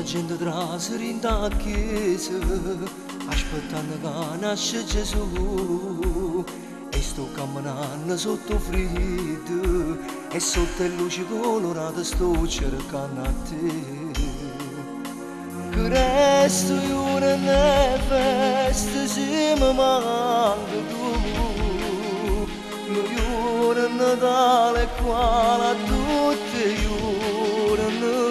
la gente traserindo a chiesa aspettando che nasce Gesù e sto camminando sotto freddo e sotto le luci colorate sto cercando a te che resto io nelle feste se mi manca tu lo io Natale qua tutti i giorni in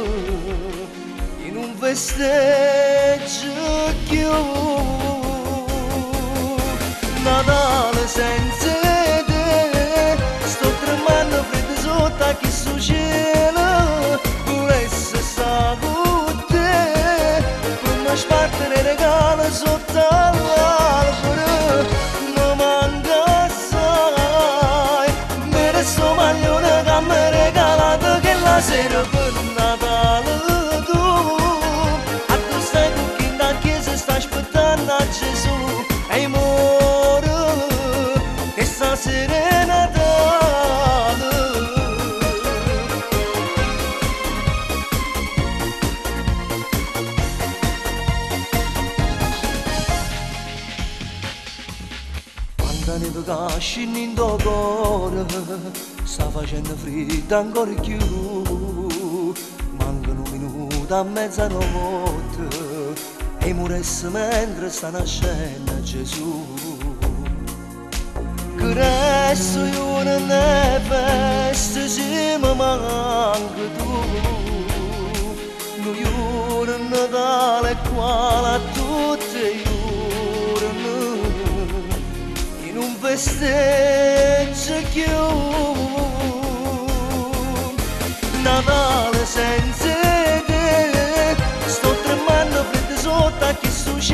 bestecik yok Nadal senza de Sto tremando pred zota ki su žela Ures sa gute Puna špartene regala zota l'albora No manga sai Mere somaglio una gamma regalata che la sera per me. Sirene dalı Andani duga shinin dogor Savajen fridan gor chiu. Mancano minuto a mezzanotte E muresse mentre sta nascendo Gesù. 暮すようなネベスジママングドゥの夜なだれからとって夜ぬいぬんべしてちきょうなだれせんぜでストトレマンのべてぞたきすじ